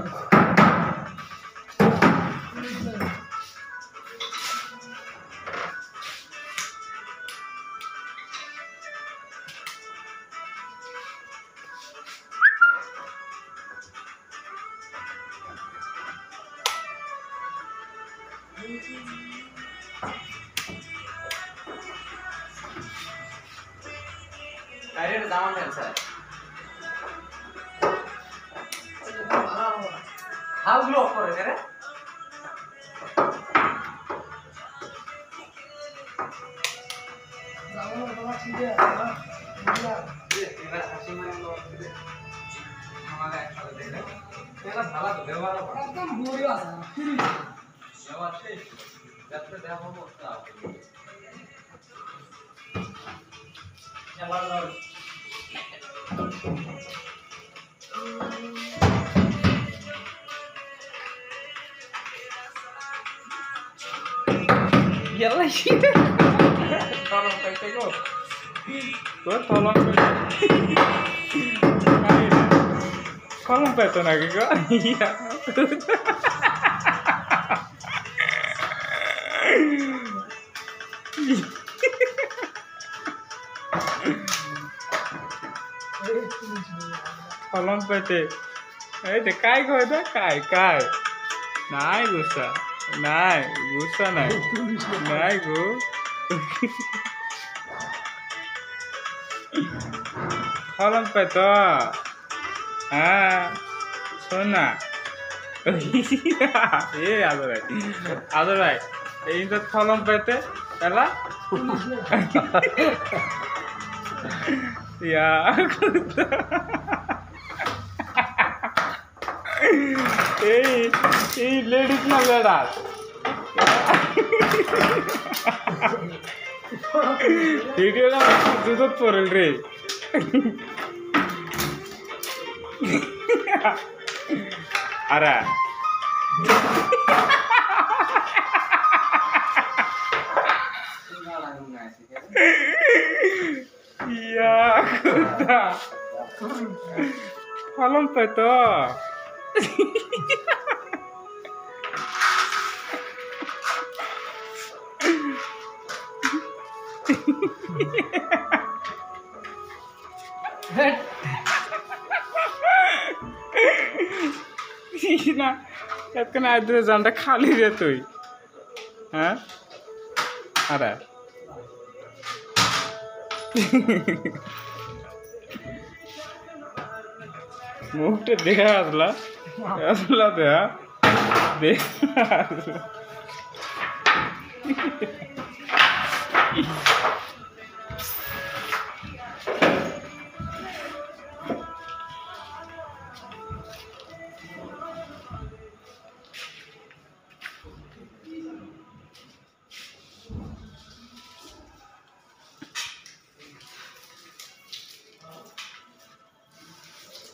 bag. I did a down. হাউগুলো off করে দে রে ভালো তো ব্যবহার শেষ যাতে দেওয়া হব তাও yalla tolong pepek kok gue tolong tolong pepek lagi kok iya tolong pepek eh dekai kok dekai kai Nice, Gustavo. নাই গুসা নাই? নাই গো। হলম পাই তো? হ্যাঁ সোনা এ, আদর ভাই। আদর ভাই, এই তো থলম পাইতে এলা? ইয়া એ લેડીઝ ના લડા ಹಿಡಿಯೋಣ ಸುದತ್ ಬರಲ್ರಿ ಅರ ಯಾಕ ಫಲಂ ಪಾಯ್ತು না এতক্ষণ জানটা খালি রে তুই। হ্যাঁ? আরে। মুখটা দেখে আসলা? আসলা দেয়া? দেখে আসলা